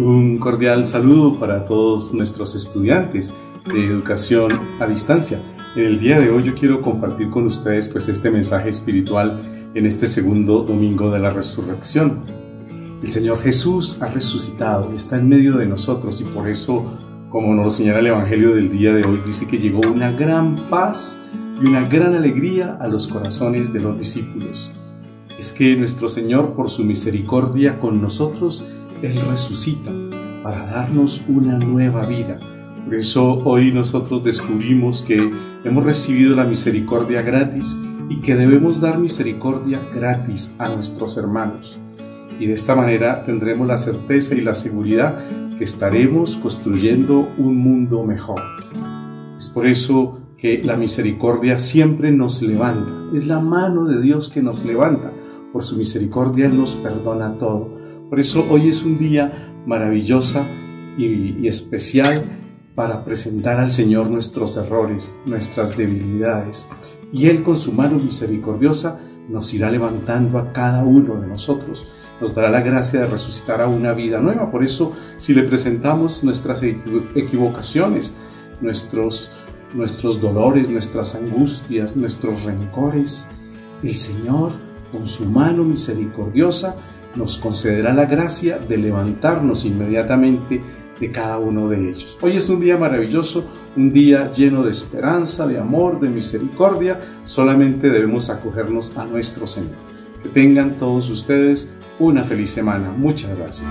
Un cordial saludo para todos nuestros estudiantes de educación a distancia. En el día de hoy yo quiero compartir con ustedes pues este mensaje espiritual en este segundo domingo de la resurrección. El Señor Jesús ha resucitado está en medio de nosotros y por eso, como nos lo señala el Evangelio del día de hoy, dice que llegó una gran paz y una gran alegría a los corazones de los discípulos. Es que nuestro Señor, por su misericordia con nosotros, Él resucita para darnos una nueva vida. Por eso hoy nosotros descubrimos que hemos recibido la misericordia gratis y que debemos dar misericordia gratis a nuestros hermanos. Y de esta manera tendremos la certeza y la seguridad que estaremos construyendo un mundo mejor. Es por eso que la misericordia siempre nos levanta. Es la mano de Dios que nos levanta. Por su misericordia nos perdona todo. Por eso hoy es un día maravilloso y, y especial para presentar al Señor nuestros errores, nuestras debilidades. Y Él con su mano misericordiosa nos irá levantando a cada uno de nosotros. Nos dará la gracia de resucitar a una vida nueva. Por eso, si le presentamos nuestras equivocaciones, nuestros nuestros dolores, nuestras angustias, nuestros rencores, el Señor, con su mano misericordiosa, nos concederá la gracia de levantarnos inmediatamente de cada uno de ellos. Hoy es un día maravilloso, un día lleno de esperanza, de amor, de misericordia. Solamente debemos acogernos a nuestro Señor. Que tengan todos ustedes una feliz semana. Muchas gracias.